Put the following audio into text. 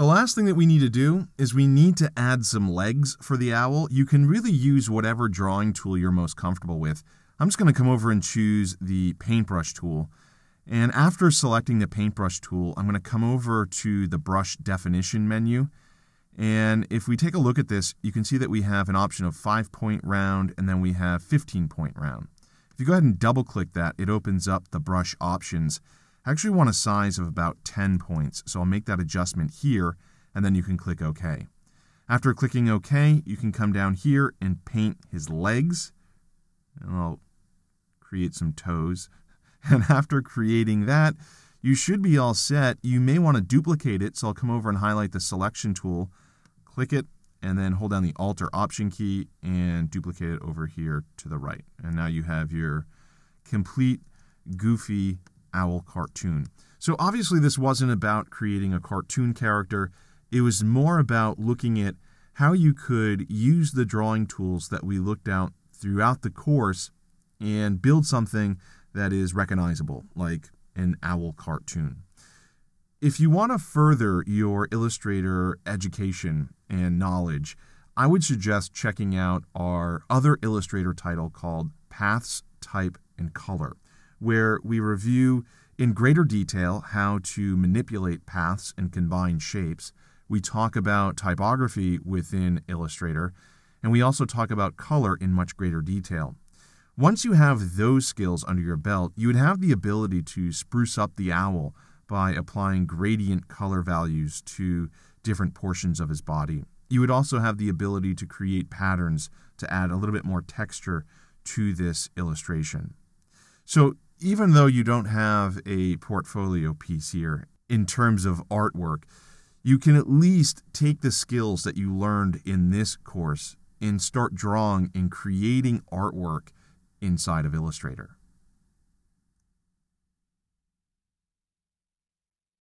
The last thing that we need to do is we need to add some legs for the owl. You can really use whatever drawing tool you're most comfortable with. I'm just going to come over and choose the paintbrush tool. And after selecting the paintbrush tool, I'm going to come over to the brush definition menu. And if we take a look at this, you can see that we have an option of 5 point round and then we have 15 point round. If you go ahead and double click that, it opens up the brush options. I actually want a size of about 10 points, so I'll make that adjustment here, and then you can click OK. After clicking OK, you can come down here and paint his legs. And I'll create some toes. And after creating that, you should be all set. You may want to duplicate it, so I'll come over and highlight the selection tool, click it, and then hold down the Alt or Option key and duplicate it over here to the right. And now you have your complete goofy owl cartoon. So obviously this wasn't about creating a cartoon character. It was more about looking at how you could use the drawing tools that we looked at throughout the course and build something that is recognizable, like an owl cartoon. If you want to further your Illustrator education and knowledge, I would suggest checking out our other Illustrator title called Paths, Type, and Color, where we review in greater detail how to manipulate paths and combine shapes. We talk about typography within Illustrator, and we also talk about color in much greater detail. Once you have those skills under your belt, you would have the ability to spruce up the owl by applying gradient color values to different portions of his body. You would also have the ability to create patterns to add a little bit more texture to this illustration. So even though you don't have a portfolio piece here in terms of artwork, you can at least take the skills that you learned in this course and start drawing and creating artwork inside of Illustrator.